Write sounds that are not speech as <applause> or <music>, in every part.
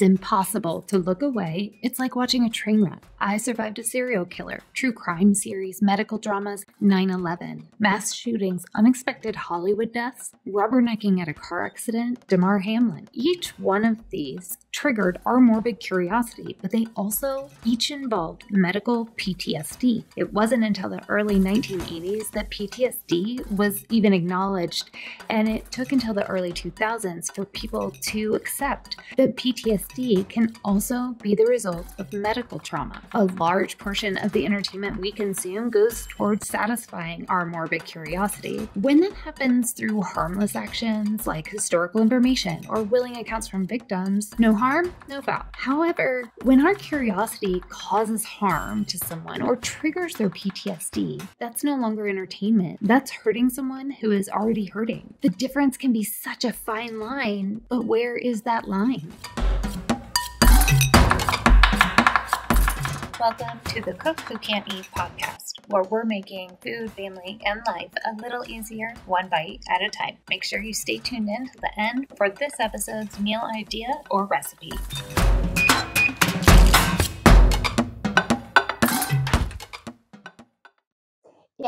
It's impossible to look away. It's like watching a train wreck. I survived a serial killer, true crime series, medical dramas, 9 11, mass shootings, unexpected Hollywood deaths, rubbernecking at a car accident, Damar Hamlin. Each one of these triggered our morbid curiosity, but they also each involved medical PTSD. It wasn't until the early 1980s that PTSD was even acknowledged, and it took until the early 2000s for people to accept that PTSD can also be the result of medical trauma. A large portion of the entertainment we consume goes towards satisfying our morbid curiosity. When that happens through harmless actions like historical information or willing accounts from victims, no harm, no foul. However, when our curiosity causes harm to someone or triggers their PTSD, that's no longer entertainment. That's hurting someone who is already hurting. The difference can be such a fine line, but where is that line? Welcome to the Cook Who Can't Eat podcast, where we're making food, family, and life a little easier, one bite at a time. Make sure you stay tuned in to the end for this episode's meal idea or recipe.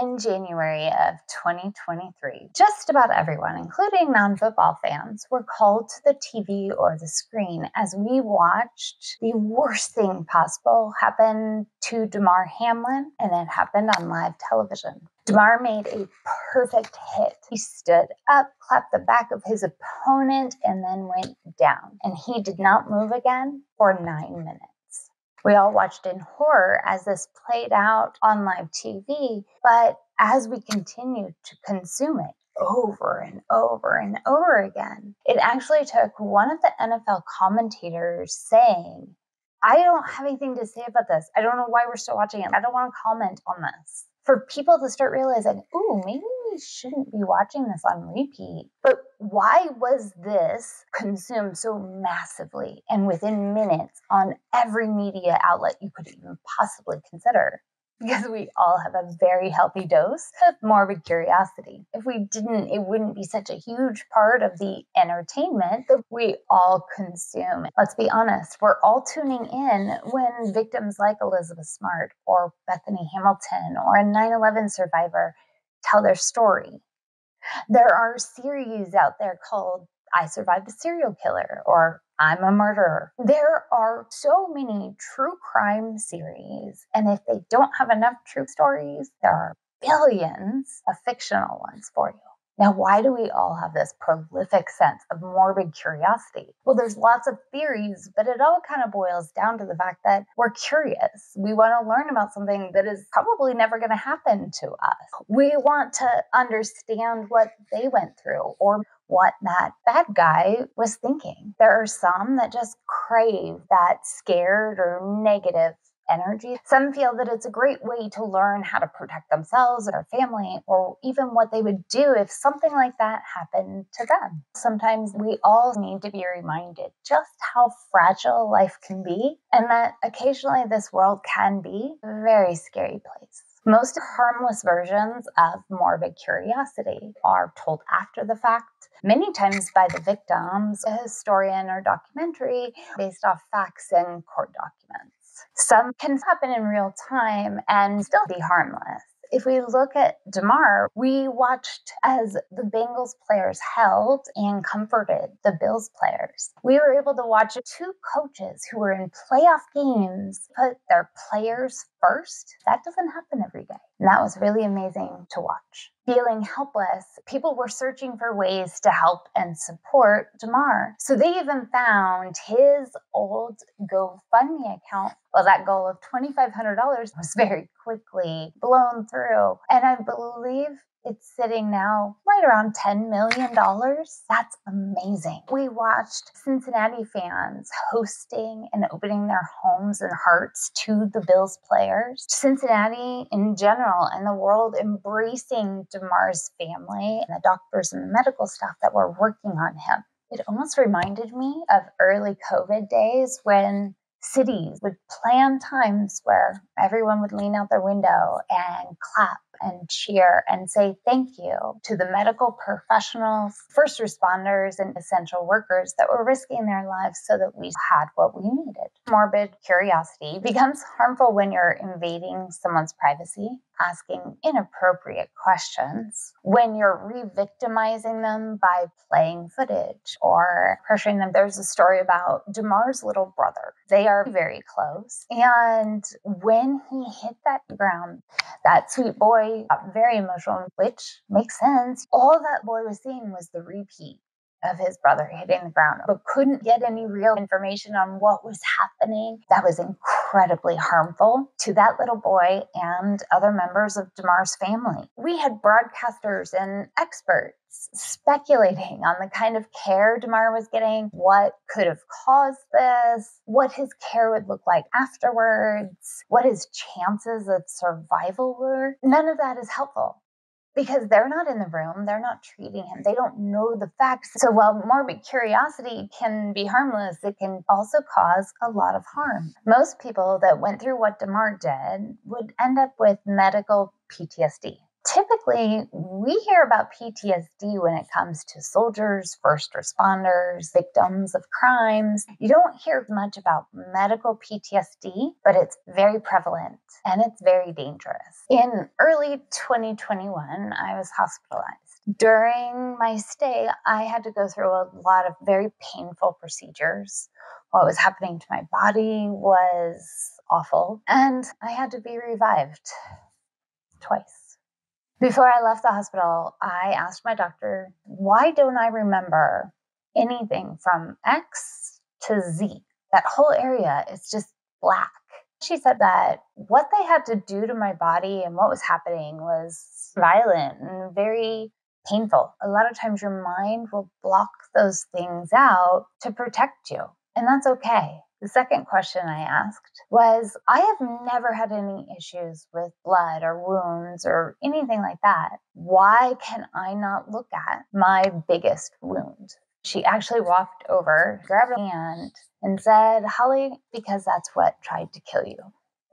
In January of 2023, just about everyone, including non football fans, were called to the TV or the screen as we watched the worst thing possible happen to Damar Hamlin, and it happened on live television. Damar made a perfect hit. He stood up, clapped the back of his opponent, and then went down. And he did not move again for nine minutes. We all watched in horror as this played out on live TV, but as we continued to consume it over and over and over again, it actually took one of the NFL commentators saying, I don't have anything to say about this. I don't know why we're still watching it. I don't want to comment on this. For people to start realizing, ooh, maybe we shouldn't be watching this on repeat. But why was this consumed so massively and within minutes on every media outlet you could even possibly consider? Because we all have a very healthy dose of morbid curiosity. If we didn't, it wouldn't be such a huge part of the entertainment that we all consume. Let's be honest, we're all tuning in when victims like Elizabeth Smart or Bethany Hamilton or a 9 11 survivor tell their story. There are series out there called I Survived a Serial Killer or I'm a Murderer. There are so many true crime series, and if they don't have enough true stories, there are billions of fictional ones for you. Now, why do we all have this prolific sense of morbid curiosity? Well, there's lots of theories, but it all kind of boils down to the fact that we're curious. We want to learn about something that is probably never going to happen to us. We want to understand what they went through or what that bad guy was thinking. There are some that just crave that scared or negative energy. Some feel that it's a great way to learn how to protect themselves or their family, or even what they would do if something like that happened to them. Sometimes we all need to be reminded just how fragile life can be, and that occasionally this world can be a very scary place. Most harmless versions of morbid curiosity are told after the fact, many times by the victims, a historian or documentary based off facts and court documents. Some can happen in real time and still be harmless. If we look at Damar, we watched as the Bengals players held and comforted the Bills players. We were able to watch two coaches who were in playoff games put their players first. That doesn't happen every day. And that was really amazing to watch. Feeling helpless, people were searching for ways to help and support Damar. So they even found his old GoFundMe account. Well, that goal of $2,500 was very quickly blown through. And I believe it's sitting now right around $10 million. That's amazing. We watched Cincinnati fans hosting and opening their homes and hearts to the Bills players. Cincinnati in general and the world embracing Damar's family and the doctors and the medical staff that were working on him. It almost reminded me of early COVID days when cities would plan times where everyone would lean out their window and clap and cheer and say thank you to the medical professionals, first responders, and essential workers that were risking their lives so that we had what we needed. Morbid curiosity becomes harmful when you're invading someone's privacy, asking inappropriate questions, when you're re victimizing them by playing footage or pressuring them. There's a story about Damar's little brother. They are very close. And when he hit that ground, that sweet boy got very emotional, which makes sense. All that boy was seeing was the repeat of his brother hitting the ground, but couldn't get any real information on what was happening. That was incredibly harmful to that little boy and other members of Damar's family. We had broadcasters and experts speculating on the kind of care Damar was getting, what could have caused this, what his care would look like afterwards, what his chances of survival were. None of that is helpful because they're not in the room, they're not treating him, they don't know the facts. So while morbid curiosity can be harmless, it can also cause a lot of harm. Most people that went through what Damar did would end up with medical PTSD typically we hear about PTSD when it comes to soldiers, first responders, victims of crimes. You don't hear much about medical PTSD, but it's very prevalent and it's very dangerous. In early 2021, I was hospitalized. During my stay, I had to go through a lot of very painful procedures. What was happening to my body was awful, and I had to be revived twice. Before I left the hospital, I asked my doctor, why don't I remember anything from X to Z? That whole area is just black. She said that what they had to do to my body and what was happening was violent and very painful. A lot of times your mind will block those things out to protect you, and that's okay. The second question I asked was I have never had any issues with blood or wounds or anything like that. Why can I not look at my biggest wound? She actually walked over, grabbed a hand, and said, Holly, because that's what tried to kill you.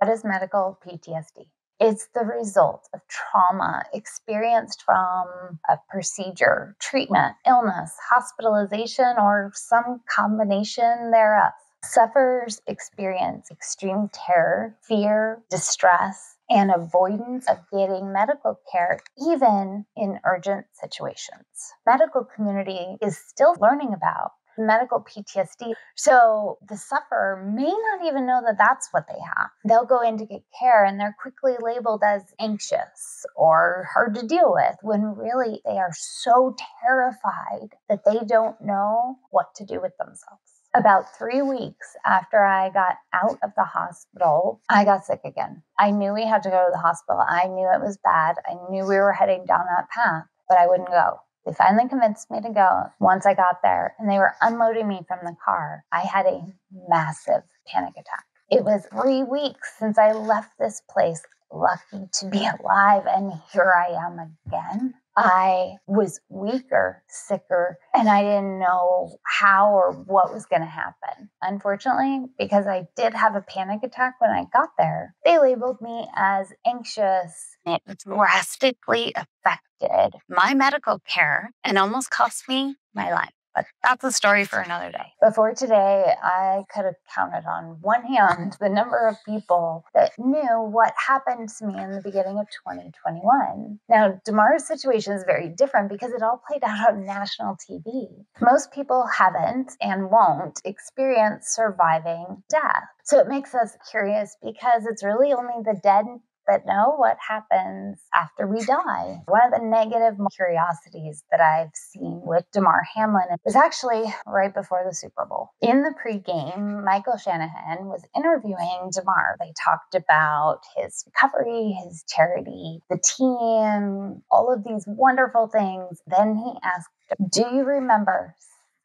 That is medical PTSD. It's the result of trauma experienced from a procedure, treatment, illness, hospitalization, or some combination thereof. Sufferers experience extreme terror, fear, distress, and avoidance of getting medical care, even in urgent situations. Medical community is still learning about medical PTSD. So the sufferer may not even know that that's what they have. They'll go in to get care and they're quickly labeled as anxious or hard to deal with when really they are so terrified that they don't know what to do with themselves. About three weeks after I got out of the hospital, I got sick again. I knew we had to go to the hospital. I knew it was bad. I knew we were heading down that path, but I wouldn't go. They finally convinced me to go once I got there, and they were unloading me from the car. I had a massive panic attack. It was three weeks since I left this place, lucky to be <laughs> alive, and here I am again. I was weaker, sicker, and I didn't know how or what was going to happen. Unfortunately, because I did have a panic attack when I got there, they labeled me as anxious. It drastically affected my medical care and almost cost me my life. But that's a story for another day. Before today, I could have counted on one hand the number of people that knew what happened to me in the beginning of 2021. Now, Damar's situation is very different because it all played out on national TV. Most people haven't and won't experience surviving death. So it makes us curious because it's really only the dead but know what happens after we die. One of the negative curiosities that I've seen with Damar Hamlin was actually right before the Super Bowl. In the pregame, Michael Strahan was interviewing Damar. They talked about his recovery, his charity, the team, all of these wonderful things. Then he asked, Do you remember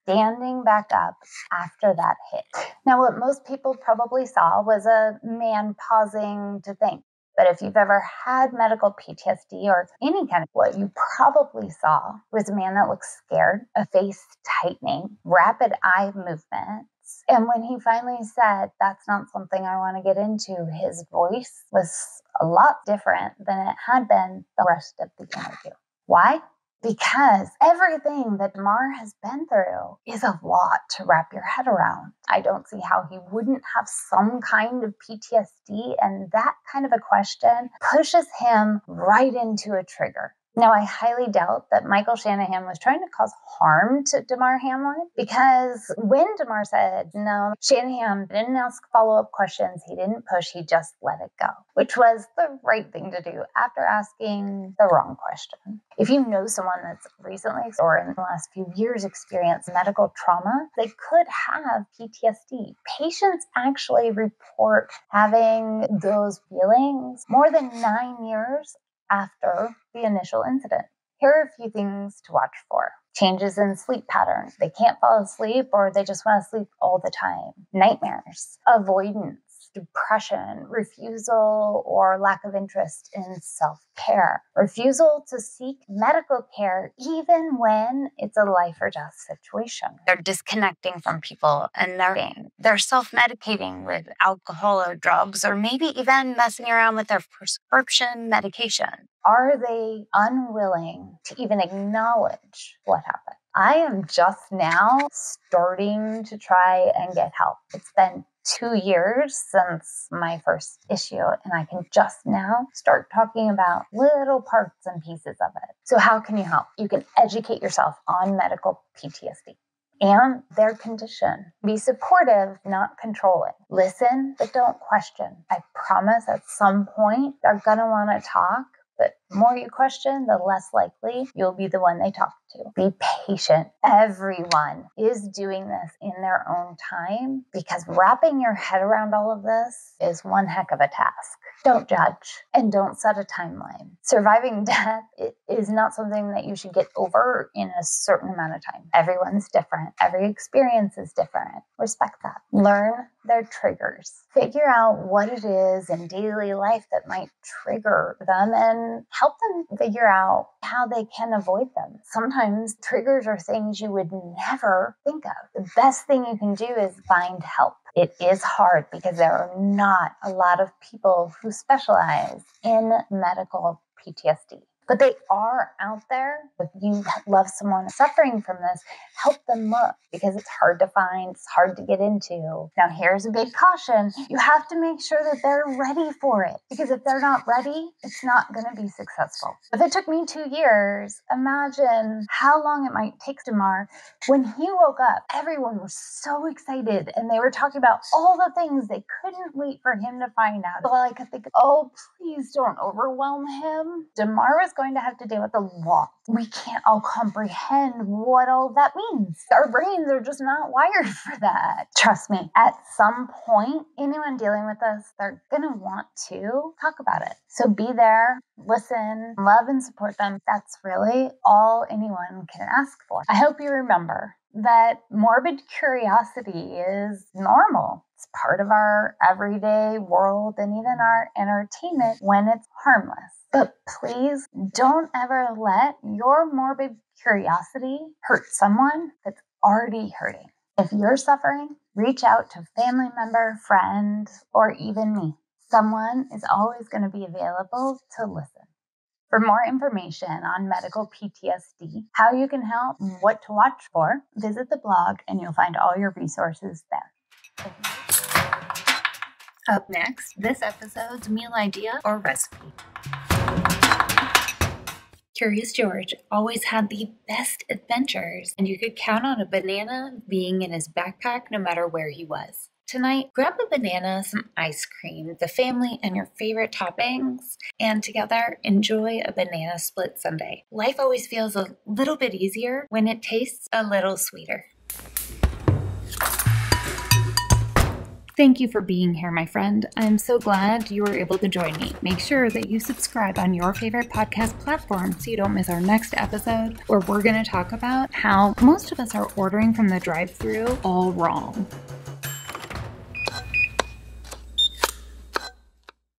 standing back up after that hit. Now, what most people probably saw was a man pausing to think. But if you've ever had medical PTSD or any kind of what you probably saw was a man that looked scared, a face tightening, rapid eye movements. And when he finally said, That's not something I want to get into, his voice was a lot different than it had been the rest of the interview. Why? Because everything that Damar has been through is a lot to wrap your head around. I don't see how he wouldn't have some kind of PTSD, and that kind of a question pushes him right into a trigger. Now, I highly doubt that Michael Strahan was trying to cause harm to Damar Hamlin because when Damar said no, Strahan didn't ask follow up questions, he didn't push, he just let it go, which was the right thing to do after asking the wrong question. If you know someone that's recently or in the last few years experienced medical trauma, they could have PTSD. Patients actually report having those feelings more than nine years after the initial incident. Here are a few things to watch for changes in sleep patterns. They can't fall asleep or they just want to sleep all the time. Nightmares, avoidance, depression, refusal or lack of interest in self care, refusal to seek medical care even when it's a life or death situation. They're disconnecting from people and they're, they're self medicating with alcohol or drugs, or maybe even messing around with their prescription medication. Are they unwilling to even acknowledge what happened? I am just now starting to try and get help. It's been two years since my first issue, and I can just now start talking about little parts and pieces of it. So, how can you help? You can educate yourself on medical PTSD and their condition. Be supportive, not controlling. Listen, but don't question. I promise at some point they're going to want to talk but the more you question, the less likely you'll be the one they talk to. Be patient. Everyone is doing this in their own time because wrapping your head around all of this is one heck of a task. Don't judge and don't set a timeline. Surviving <laughs> death is not something that you should get over in a certain amount of time. Everyone's different, every experience is different. Respect that. Learn their triggers. Figure out what it is in daily life that might trigger them and help them figure out how they can avoid them. Sometimes triggers are things you would never think of. The best thing you can do is find help. It is hard because there are not a lot of people who specialize in medical PTSD but they are out there. If you love someone suffering from this, help them look because it's hard to find, it's hard to get into. Now, here's a big caution you have to make sure that they're ready for it because if they're not ready, it's not going to be successful. If it took me two years, imagine how long it might take Damar. When he woke up, everyone was so excited and they were talking about all the things they couldn't wait for him to find out. So I could think, oh, please don't overwhelm him. Damar was going going to have to deal with a lot. We can't all comprehend what all that means. Our brains are just not wired <laughs> for that. Trust me, at some point, anyone dealing with this, they're going to want to talk about it. So be there, listen, love, and support them. That's really all anyone can ask for. I hope you remember that morbid curiosity is normal. It's part of our everyday world and even our entertainment when it's harmless. But please don't ever let your morbid curiosity hurt someone that's already hurting. If you're suffering, reach out to family member, friend, or even me. Someone is always going to be available to listen. For more information on medical PTSD, how you can help, what to watch for, visit the blog and you'll find all your resources there. Up next, this episode's meal idea or recipe. Curious George always had the best adventures, and you could count on a banana being in his backpack no matter where he was. Tonight, grab a banana, some ice cream, the family, and your favorite toppings, and together enjoy a banana split sundae. Life always feels a little bit easier when it tastes a little sweeter. Thank you for being here, my friend. I'm so glad you were able to join me. Make sure that you subscribe on your favorite podcast platform so you don't miss our next episode, where we're going to talk about how most of us are ordering from the drive through all wrong.